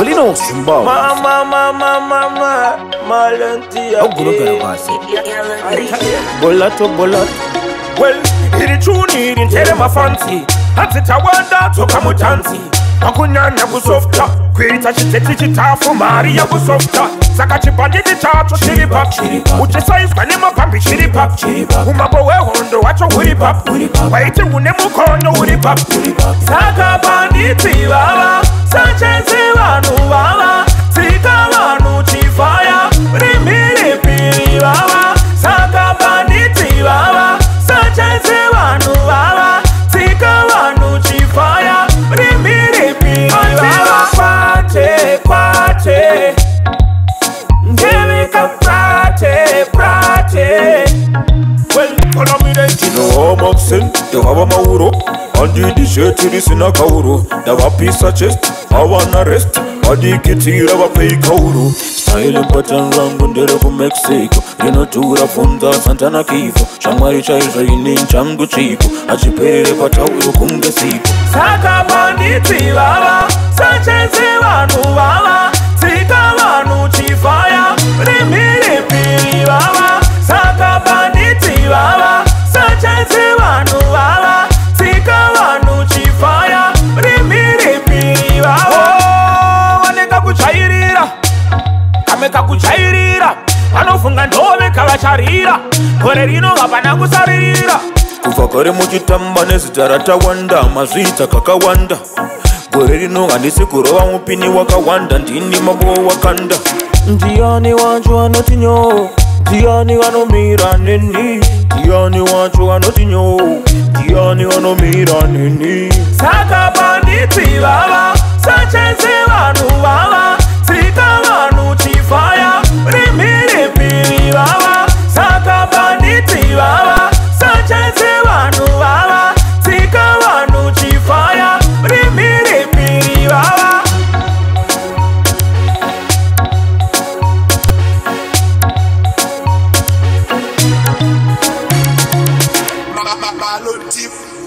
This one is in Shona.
Polino Simba. Ma ma ma ma ma ma. Malentia. Oh, gulo gulo gase. Bolato bolato. Well, hiri chuni hiri tere ma fancy. Hati tawanda to kamu chanti. Akunya na busofta. Kuita chiteti chita fu Maria busofta. Saka chipandi chita to chiri pap chiri pap. Uche sa iska ni ma pambi chiri pap chiri pap. Umapo we hondo wacho huri pap huri pap. Waiti unemu kono huri pap huri pap. Saka bandi tiwa. Sanchez vanhuvava tsika vanhu chifaya rimhiripiri vava saka vanditi vava sachaise vanhu vava tsika vanhu chifaya rimhiripiriva kwate kwate ngevika prate prate tinohomaksen tehava mauro handidi sheti risina kauro ndavapisa chest havana rest vadikitira vapeikauro taile patan rangu nderekumexico rinotura pfunza santana kivo shamwari chaizvo ine nchangu chiko achiperere patauro kunge siko saka manitsi vava vabereka kujairira vanofunga ndoveka vacharira gore rino vapana kusaririra kubva gore muchitamba nezita ratawanda mazviita kakawanda gore rino handisi kurova mupini wakawanda ndini mabowo wakanda ndiani wacho anoti nyoo ndiani vanomira neni ndiani wacho anoti nyoo ndiani vanomira neni saka banditi vava sachese vanhu vava bàbá ló ti